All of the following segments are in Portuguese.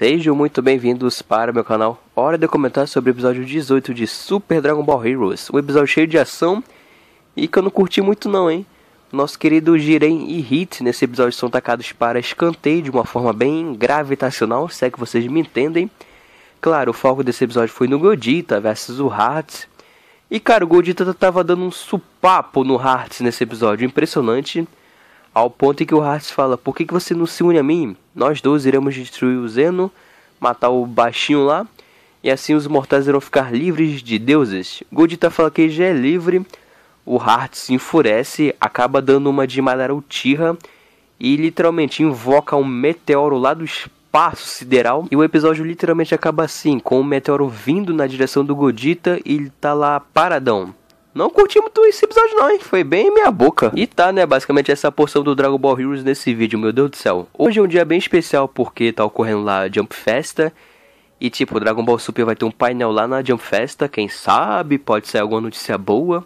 Sejam muito bem-vindos para meu canal. Hora de comentar sobre o episódio 18 de Super Dragon Ball Heroes. Um episódio cheio de ação e que eu não curti muito não, hein? Nosso querido Jiren e Hit nesse episódio são tacados para escanteio de uma forma bem gravitacional, se é que vocês me entendem. Claro, o foco desse episódio foi no Godita versus o Hearts. E cara, o Godita tava dando um supapo no Hearts nesse episódio, impressionante. Ao ponto em que o Hearts fala: Por que, que você não se une a mim? Nós dois iremos destruir o Zeno, matar o baixinho lá, e assim os mortais irão ficar livres de deuses. Godita fala que já é livre. O Hearts se enfurece, acaba dando uma de Madara Uchiha e literalmente invoca um meteoro lá do espaço sideral. E o episódio literalmente acaba assim, com o meteoro vindo na direção do Godita e ele tá lá paradão. Não curti muito esse episódio não, hein? Foi bem minha boca. E tá, né, basicamente essa porção do Dragon Ball Heroes nesse vídeo, meu Deus do céu. Hoje é um dia bem especial porque tá ocorrendo lá a Jump Festa. E tipo, o Dragon Ball Super vai ter um painel lá na Jump Festa, quem sabe, pode ser alguma notícia boa.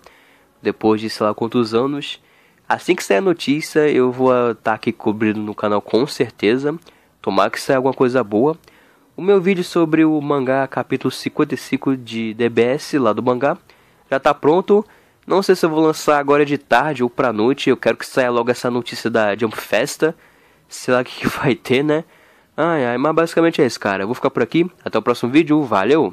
Depois de sei lá quantos anos. Assim que sair a notícia, eu vou estar tá aqui cobrindo no canal com certeza. Tomar que saia alguma coisa boa. O meu vídeo sobre o mangá capítulo 55 de DBS lá do mangá já tá pronto. Não sei se eu vou lançar agora de tarde ou pra noite. Eu quero que saia logo essa notícia da Jump Festa. Sei lá o que, que vai ter, né? Ai, ai, mas basicamente é isso, cara. Eu vou ficar por aqui. Até o próximo vídeo. Valeu!